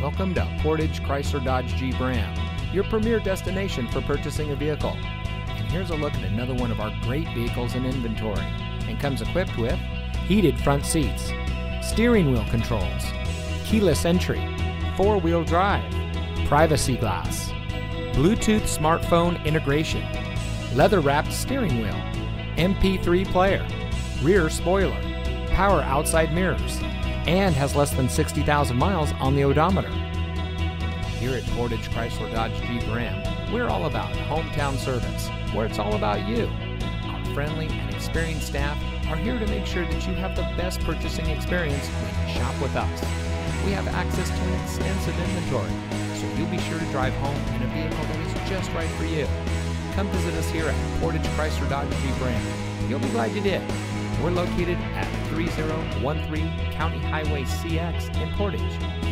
Welcome to Portage Chrysler Dodge Jeep Ram, your premier destination for purchasing a vehicle. And here's a look at another one of our great vehicles in inventory and comes equipped with heated front seats, steering wheel controls, keyless entry, four wheel drive, privacy glass, Bluetooth smartphone integration, leather wrapped steering wheel, MP3 player, rear spoiler, power outside mirrors, and has less than 60,000 miles on the odometer. Here at Portage Chrysler Dodge Jeep Ram, we're all about hometown service, where it's all about you. Our friendly and experienced staff are here to make sure that you have the best purchasing experience when you shop with us. We have access to an extensive inventory, so you'll be sure to drive home in a vehicle that is just right for you. Come visit us here at Portage Chrysler Dodge Jeep Ram. You'll be glad you did. We're located at 3013 County Highway CX in Portage.